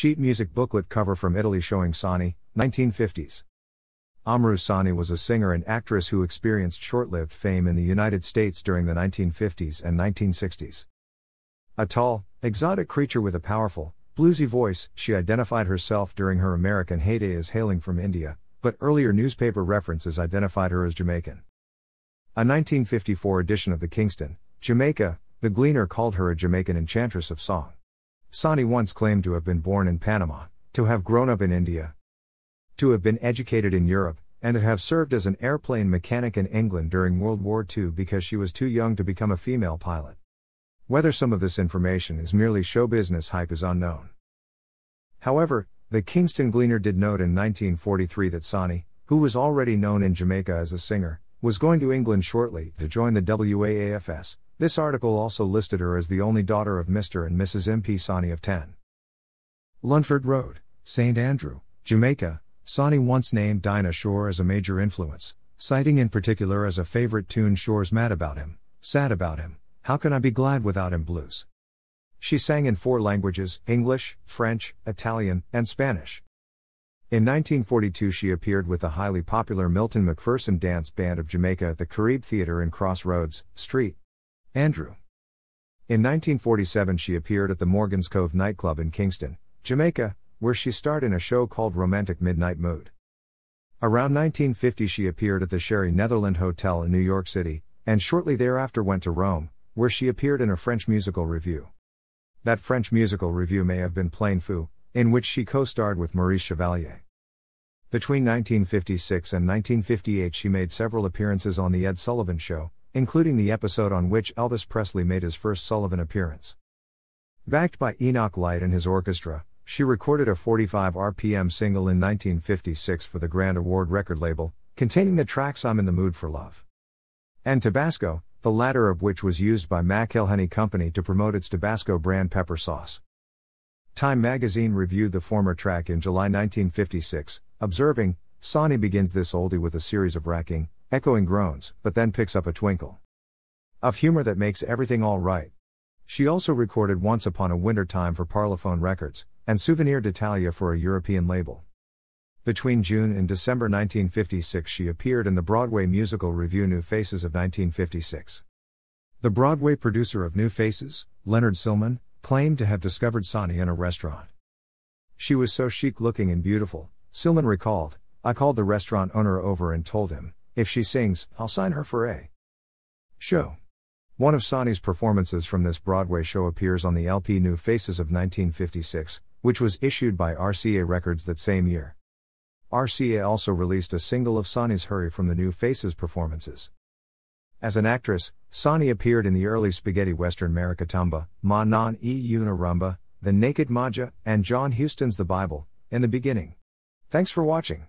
Sheet music booklet cover from Italy showing Sani, 1950s. Amru Sani was a singer and actress who experienced short lived fame in the United States during the 1950s and 1960s. A tall, exotic creature with a powerful, bluesy voice, she identified herself during her American heyday as hailing from India, but earlier newspaper references identified her as Jamaican. A 1954 edition of the Kingston, Jamaica, the Gleaner called her a Jamaican enchantress of song. Sani once claimed to have been born in Panama, to have grown up in India, to have been educated in Europe, and to have served as an airplane mechanic in England during World War II because she was too young to become a female pilot. Whether some of this information is merely show business hype is unknown. However, the Kingston Gleaner did note in 1943 that Sani, who was already known in Jamaica as a singer, was going to England shortly to join the WAAFS. This article also listed her as the only daughter of Mr. and Mrs. MP Sani of 10. Lundford Road, St. Andrew, Jamaica, Sani once named Dinah Shore as a major influence, citing in particular as a favorite tune Shore's Mad About Him, Sad About Him, How Can I Be Glad Without Him Blues. She sang in four languages English, French, Italian, and Spanish. In 1942, she appeared with the highly popular Milton McPherson Dance Band of Jamaica at the Carib Theatre in Crossroads, Street. Andrew. In 1947, she appeared at the Morgan's Cove nightclub in Kingston, Jamaica, where she starred in a show called Romantic Midnight Mood. Around 1950, she appeared at the Sherry Netherland Hotel in New York City, and shortly thereafter went to Rome, where she appeared in a French musical review. That French musical review may have been Plein Feu, in which she co starred with Maurice Chevalier. Between 1956 and 1958, she made several appearances on The Ed Sullivan Show, including the episode on which Elvis Presley made his first Sullivan appearance. Backed by Enoch Light and his orchestra, she recorded a 45 RPM single in 1956 for the Grand Award record label, containing the tracks I'm in the Mood for Love and Tabasco, the latter of which was used by McIlhenny Company to promote its Tabasco brand pepper sauce. Time magazine reviewed the former track in July 1956, observing, Sani begins this oldie with a series of racking, echoing groans, but then picks up a twinkle of humor that makes everything all right. She also recorded Once Upon a Winter Time for Parlophone Records, and Souvenir d'Italia for a European label. Between June and December 1956, she appeared in the Broadway musical review New Faces of 1956. The Broadway producer of New Faces, Leonard Sillman, claimed to have discovered Sani in a restaurant. She was so chic looking and beautiful, Sillman recalled. I called the restaurant owner over and told him, if she sings, I'll sign her for a show. One of Sani's performances from this Broadway show appears on the LP New Faces of 1956, which was issued by RCA Records that same year. RCA also released a single of Sani's Hurry from the New Faces performances. As an actress, Sani appeared in the early spaghetti western Maracatumba, Ma Non e Una Rumba, The Naked Maja, and John Huston's The Bible, in the beginning. Thanks for watching.